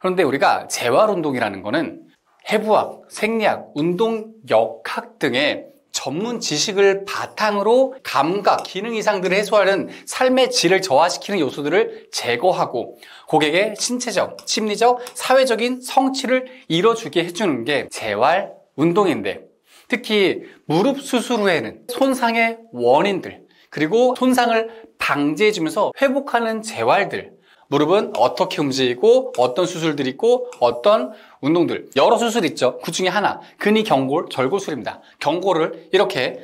그런데 우리가 재활 운동이라는 거는 해부학, 생리학, 운동 역학 등의 전문 지식을 바탕으로 감각, 기능 이상들을 해소하는 삶의 질을 저하시키는 요소들을 제거하고 고객의 신체적, 심리적, 사회적인 성취를 이뤄주게 해주는 게 재활 운동인데 특히 무릎 수술 후에는 손상의 원인들 그리고 손상을 방지해주면서 회복하는 재활들 무릎은 어떻게 움직이고 어떤 수술들이 있고 어떤 운동들. 여러 수술 있죠. 그 중에 하나. 근위 경골 절골술입니다. 경골을 이렇게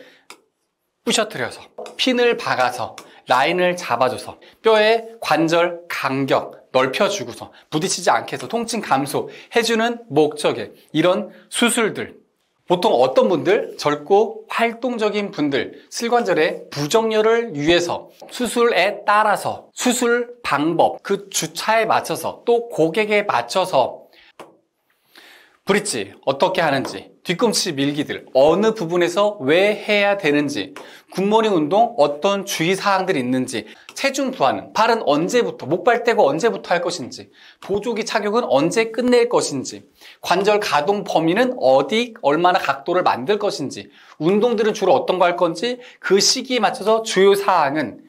부셔뜨려서 핀을 박아서 라인을 잡아줘서 뼈의 관절 간격 넓혀주고서 부딪히지 않게 해서 통증 감소 해주는 목적의 이런 수술들 보통 어떤 분들? 젊고 활동적인 분들 슬관절의 부정렬을 위해서 수술에 따라서 수술 방법 그 주차에 맞춰서 또 고객에 맞춰서 브릿지 어떻게 하는지 뒤꿈치 밀기들 어느 부분에서 왜 해야 되는지 굿모닝 운동 어떤 주의사항들이 있는지 체중 부하는 발은 언제부터 목발 떼고 언제부터 할 것인지 보조기 착용은 언제 끝낼 것인지 관절 가동 범위는 어디 얼마나 각도를 만들 것인지 운동들은 주로 어떤 거 할 건지 그 시기에 맞춰서 주요 사항은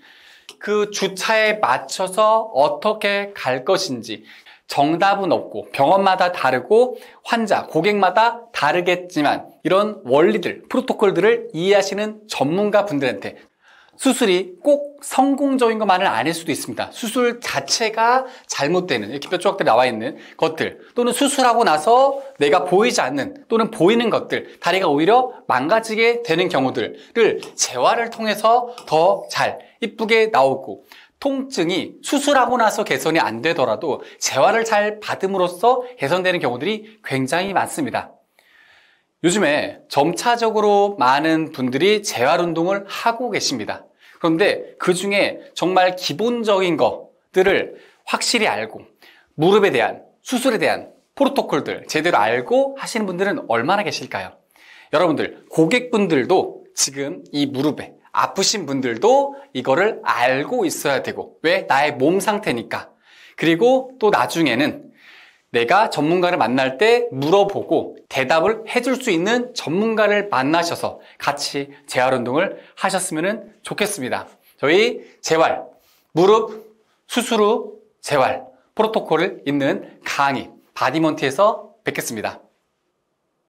그 주차에 맞춰서 어떻게 갈 것인지 정답은 없고 병원마다 다르고 환자, 고객마다 다르겠지만 이런 원리들, 프로토콜들을 이해하시는 전문가 분들한테 수술이 꼭 성공적인 것만은 아닐 수도 있습니다. 수술 자체가 잘못되는 이렇게 뼈 조각들이 나와 있는 것들 또는 수술하고 나서 내가 보이지 않는 또는 보이는 것들 다리가 오히려 망가지게 되는 경우들을 재활을 통해서 더 잘 이쁘게 나오고 통증이 수술하고 나서 개선이 안 되더라도 재활을 잘 받음으로써 개선되는 경우들이 굉장히 많습니다. 요즘에 점차적으로 많은 분들이 재활 운동을 하고 계십니다. 그런데 그 중에 정말 기본적인 것들을 확실히 알고 무릎에 대한 수술에 대한 프로토콜들 제대로 알고 하시는 분들은 얼마나 계실까요? 여러분들 고객분들도 지금 이 무릎에 아프신 분들도 이거를 알고 있어야 되고 왜 나의 몸 상태니까 그리고 또 나중에는 내가 전문가를 만날 때 물어보고 대답을 해줄 수 있는 전문가를 만나셔서 같이 재활 운동을 하셨으면 좋겠습니다. 저희 재활, 무릎 수술 후 재활 프로토콜을 있는 강의 바디먼트에서 뵙겠습니다.